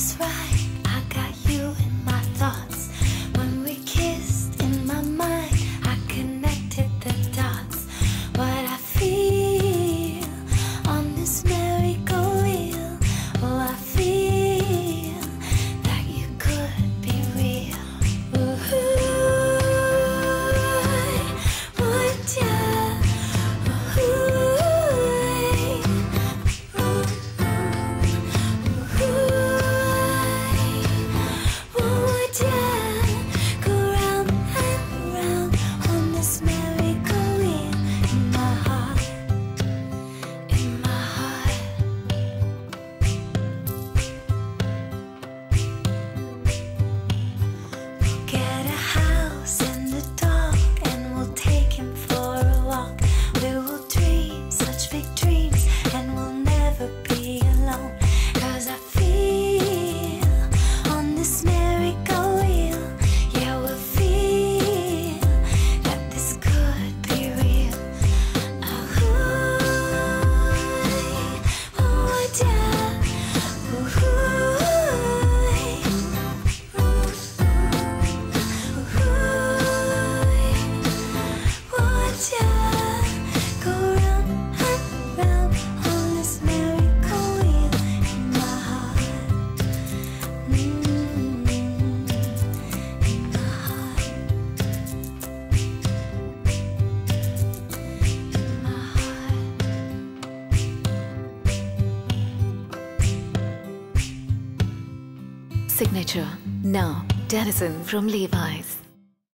this right. Signature. Now, Denison from Levi's.